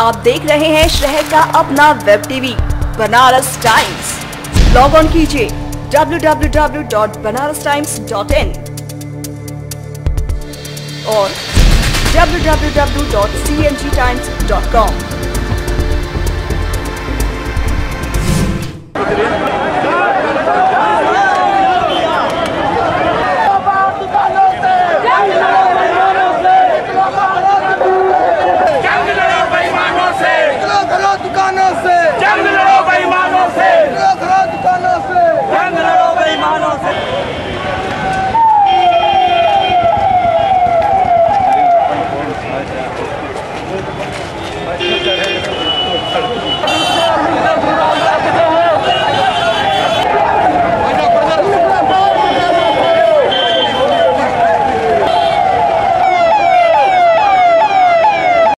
आप देख रहे हैं शहर का अपना web TV Banaras Times log on कीजिए www.banarastimes.in और www.cngtimes.com